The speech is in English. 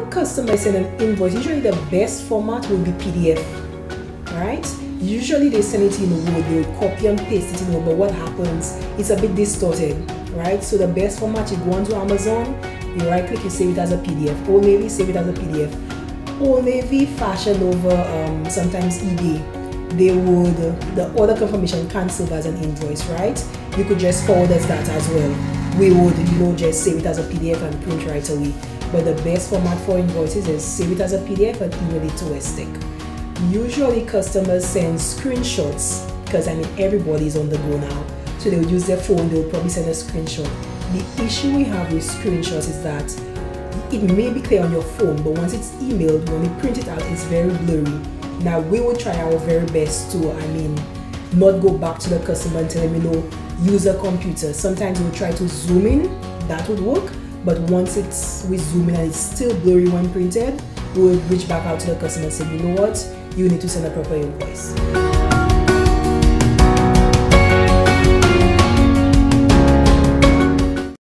customer send an invoice, usually the best format will be PDF, right? Usually they send it in Word, they will copy and paste it in Word, but what happens, it's a bit distorted, right? So the best format, you go onto Amazon, you right click, you save it as a PDF. Old Navy, save it as a PDF. Old Navy, Fashion Nova, um, sometimes eBay, they would, the order confirmation can serve as an invoice, right? You could just forward us that as well. We would, you know, just save it as a PDF and print right away. But the best format for invoices is save it as a PDF and email it to West Tech. Usually customers send screenshots because I mean everybody's on the go now. So they'll use their phone, they'll probably send a screenshot. The issue we have with screenshots is that it may be clear on your phone, but once it's emailed, when you print it out, it's very blurry. Now we will try our very best to, I mean, not go back to the customer and tell them, you know, use a computer. Sometimes we'll try to zoom in, that would work, but once it's we zoom in and it's still blurry when printed, we'll reach back out to the customer and say, you know what, you need to send a proper invoice.